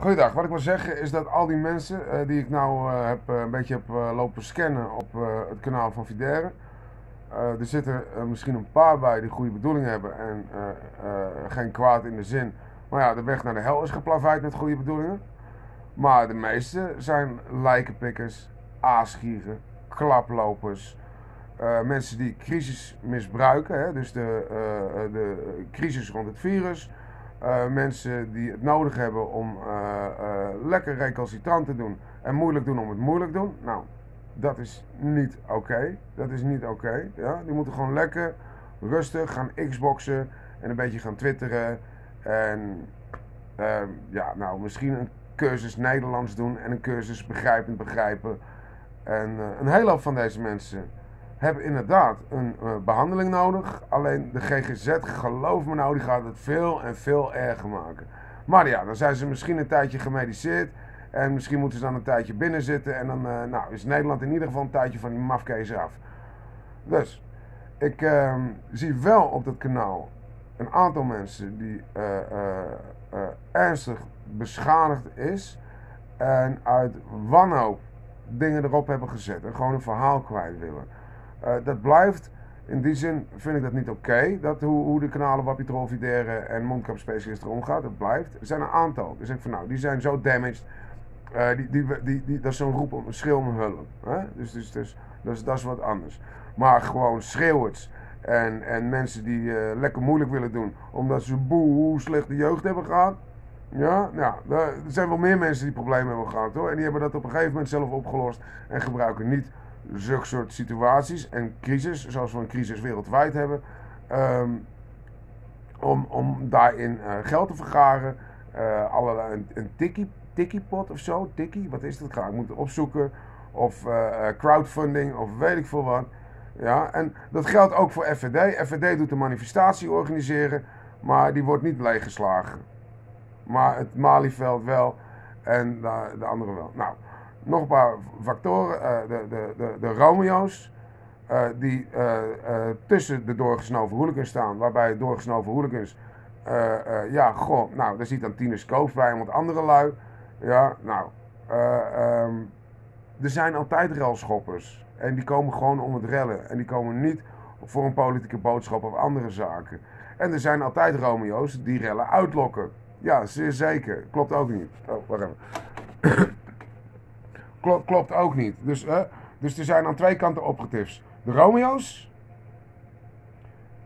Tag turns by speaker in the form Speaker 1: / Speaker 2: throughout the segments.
Speaker 1: Goeiedag, wat ik wil zeggen is dat al die mensen eh, die ik nou eh, heb, eh, een beetje heb lopen scannen op het kanaal van Videre. er zitten misschien een paar bij die goede bedoelingen hebben en geen kwaad in de zin. Maar ja, de weg naar de hel is geplaveid met goede bedoelingen. Maar de meeste zijn lijkenpikkers, aasgieren, klaplopers. mensen die crisis misbruiken, hè, dus de, de crisis rond het virus. Eh, mensen die het nodig hebben om eh, eh, lekker recalcitrant te doen en moeilijk doen om het moeilijk doen. Nou, dat is niet oké. Dat is niet oké. ja? Die moeten gewoon lekker rustig gaan xboxen en een beetje gaan twitteren. En ehm, ja, nou, misschien een cursus Nederlands doen en een cursus begrijpend begrijpen. En een hele hoop van deze mensen hebben inderdaad een eh, behandeling nodig. Alleen de GGZ, geloof me nou, die gaat het veel en veel erger maken. Maar ja, dan zijn ze misschien een tijdje gemediceerd. En misschien moeten ze dan een tijdje binnen zitten. En dan eh, nou, is Nederland in ieder geval een tijdje van die mafkezen af. Dus, ik ehm, zie wel op dat kanaal een aantal mensen die eh, ernstig beschadigd is. En uit wanhoop dingen erop hebben gezet. En gewoon een verhaal kwijt willen. Eh, dat blijft, in die zin vind ik dat niet oké. dat hoe, hoe de kanalen Wappie Trovidere en mondkapspecialisten omgaan. Dat blijft. Er zijn een aantal. Dus ik van nou, die zijn zo damaged. eh, die, die, die, die, dat is zo'n roep om een schreeuw om hulp. Hè? Dus, dus, dus dat, is, dat is wat anders. Maar gewoon schreeuwers. En, en mensen die eh, lekker moeilijk willen doen. Omdat ze boe, slechte jeugd hebben gehad. Ja, nou, er zijn wel meer mensen die problemen hebben gehad hoor. En die hebben dat op een gegeven moment zelf opgelost. En gebruiken niet zulke soort situaties en crisis, zoals we een crisis wereldwijd hebben, ehm, om, om daarin eh, geld te vergaren. eh allerlei, een, een tikkie, tikkiepot of zo, tikkie, wat is dat? Ga ik moeten opzoeken. Of eh, crowdfunding, of weet ik veel wat. Ja, en dat geldt ook voor FVD. FVD doet de manifestatie organiseren, maar die wordt niet leeggeslagen. Maar het Malieveld wel en de, de andere wel. Nou, nog een paar factoren. Eh, de, de, de, de Romeo's, eh, die eh, tussen de doorgesnoven hooligans staan. Waarbij doorgesnoven hooligans, ja, goh, nou, daar zit dan Tine Scoops bij en andere lui. Ja, nou, eh, ehm, er zijn altijd relschoppers. En die komen gewoon om het rellen. En die komen niet voor een politieke boodschap of andere zaken. En er zijn altijd Romeo's die rellen uitlokken. Ja, zeer zeker. Klopt ook niet. Oh, wacht even. Klopt, ook niet. Dus, dus er zijn aan twee kanten opgetips. De Romeo's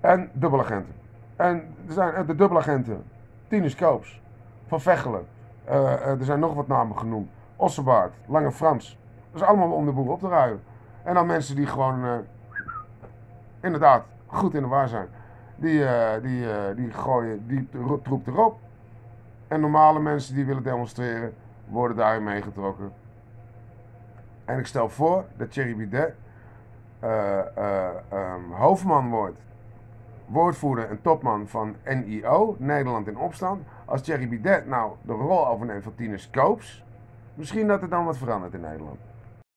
Speaker 1: en dubbelagenten. En er zijn eh, de dubbelagenten. Tine Scoops, Van Vechelen. Eh, eh, er zijn nog wat namen genoemd. Ossebaard, Lange Frans. Dat is allemaal om de boel op te ruimen. En dan mensen die gewoon, inderdaad, goed in de waar zijn. Die, die, die gooien die tro- troep erop. En normale mensen die willen demonstreren, worden daarin meegetrokken. En ik stel voor dat Thierry Bidet eh, eh, ehm, hoofdman wordt, woordvoerder en topman van NIO, Nederland in Opstand. Als Thierry Bidet nou de rol overneemt van Tine Scoops, misschien dat er dan wat verandert in Nederland.